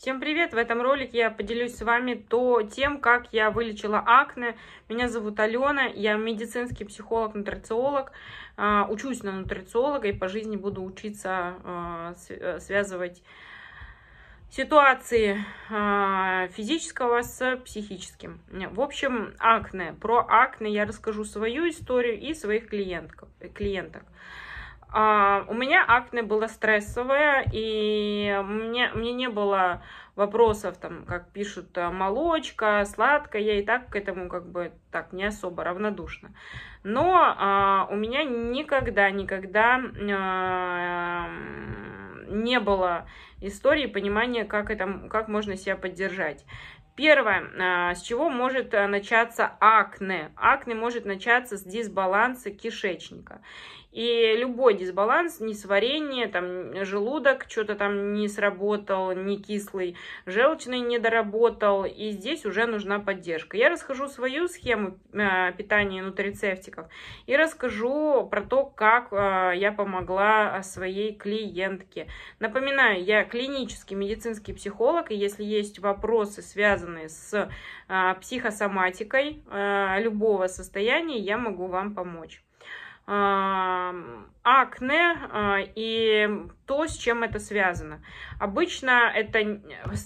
Всем привет! В этом ролике я поделюсь с вами то, тем, как я вылечила акне. Меня зовут Алена, я медицинский психолог-нутрициолог, а, учусь на нутрициолога и по жизни буду учиться а, э, связывать ситуации а, физического с психическим. В общем, акне. Про акне я расскажу свою историю и своих клиентов. клиенток. А, у меня акне было стрессовое, и мне, мне не было вопросов, там, как пишут, а, молочка, сладкое, я и так к этому как бы так не особо равнодушна. Но а, у меня никогда, никогда а, не было истории понимания, как, это, как можно себя поддержать. Первое, а, с чего может начаться акне? Акне может начаться с дисбаланса кишечника. И любой дисбаланс, несварение, там, желудок что-то там не сработал, не кислый, желчный не доработал, и здесь уже нужна поддержка. Я расскажу свою схему э, питания нутрицептиков и расскажу про то, как э, я помогла своей клиентке. Напоминаю, я клинический медицинский психолог, и если есть вопросы, связанные с психосоматикой любого состояния, я могу вам помочь акне а, и то, с чем это связано. Обычно это,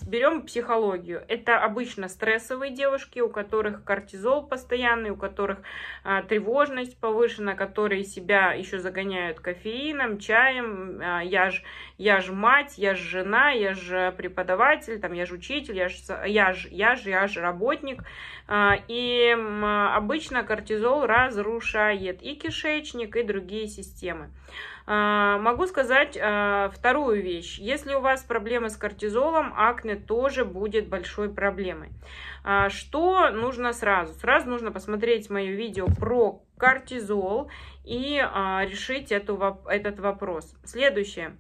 берем психологию, это обычно стрессовые девушки, у которых кортизол постоянный, у которых а, тревожность повышена, которые себя еще загоняют кофеином, чаем, а, я ж, я ж мать, я ж жена, я ж преподаватель, там, я ж учитель, я ж, я ж, я ж, я ж работник. И обычно кортизол разрушает и кишечник, и другие системы. А, могу сказать а, вторую вещь. Если у вас проблемы с кортизолом, акне тоже будет большой проблемой. А, что нужно сразу? Сразу нужно посмотреть мое видео про кортизол и решить эту, этот вопрос. Следующее.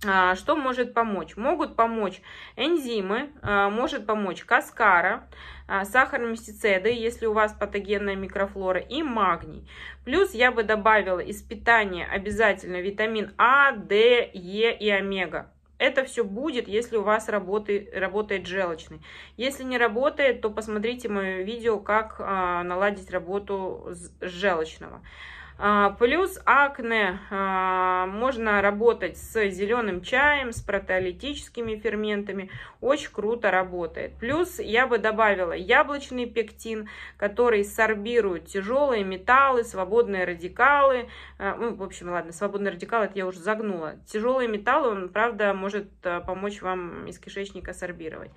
Что может помочь? Могут помочь энзимы, может помочь каскара, сахароместицеды, если у вас патогенная микрофлора, и магний. Плюс я бы добавила из питания обязательно витамин А, Д, Е и омега. Это все будет, если у вас работает, работает желчный. Если не работает, то посмотрите мое видео, как а, наладить работу желчного. А, плюс акне а, можно работать с зеленым чаем, с протеолитическими ферментами. Очень круто работает. Плюс я бы добавила яблочный пектин, который сорбирует тяжелые металлы, свободные радикалы. А, ну, в общем, ладно, свободные радикалы, это я уже загнула. Тяжелые металлы, он, правда, может помочь вам из кишечника сорбировать.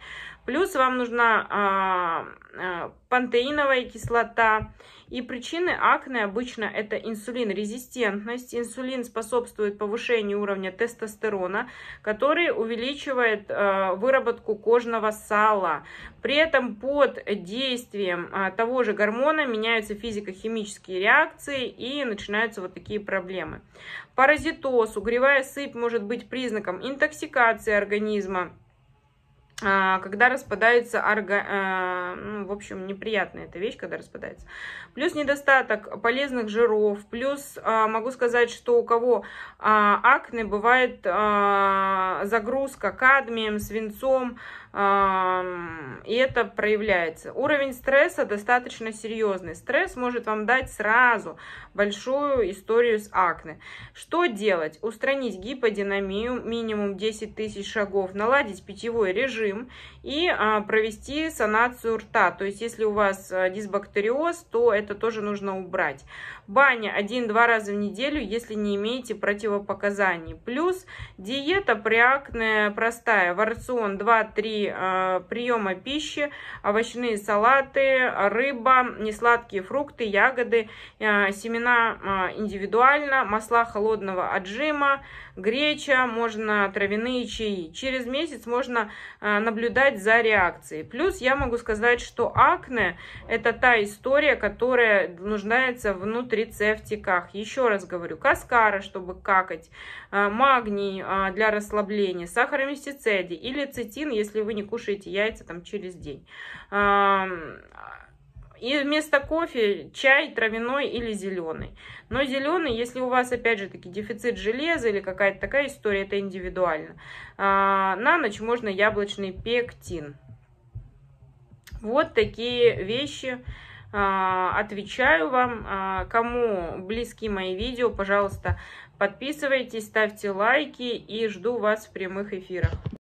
Плюс вам нужна пантеиновая кислота. И причины акне обычно это инсулинрезистентность. Инсулин способствует повышению уровня тестостерона, который увеличивает э, выработку кожного сала. При этом под действием э, того же гормона меняются физико-химические реакции и начинаются вот такие проблемы. Паразитоз, угревая сыпь может быть признаком интоксикации организма когда распадается орга... А, ну, в общем, неприятная эта вещь, когда распадается. Плюс недостаток полезных жиров, плюс а, могу сказать, что у кого акне бывает загрузка кадмием, свинцом, и это проявляется. Уровень стресса достаточно серьезный. Стресс может вам дать сразу большую историю с акне. Что делать? Устранить гиподинамию, минимум 10 тысяч шагов, наладить питьевой режим и а, провести санацию рта. То есть, если у вас а, дисбактериоз, то это тоже нужно убрать. Баня 1-2 раза в неделю, если не имеете противопоказаний. Плюс диета при акне простая. В рацион 2-3 э, приема пищи, овощные салаты, рыба, несладкие фрукты, ягоды, э, семена э, индивидуально, масла холодного отжима, греча, можно травяные чаи. Через месяц можно наблюдать за реакцией. Плюс я могу сказать, что акне это та история, которая нуждается в нутрицептиках. Еще раз говорю, каскара, чтобы какать, магний для расслабления, сахароместицеди или цитин, если вы не кушаете яйца там через день. И вместо кофе чай травяной или зеленый. Но зеленый, если у вас, опять же таки, дефицит железа или какая-то такая история, это индивидуально. А, на ночь можно яблочный пектин. Вот такие вещи. А, отвечаю вам. А, кому близки мои видео, пожалуйста, подписывайтесь, ставьте лайки и жду вас в прямых эфирах.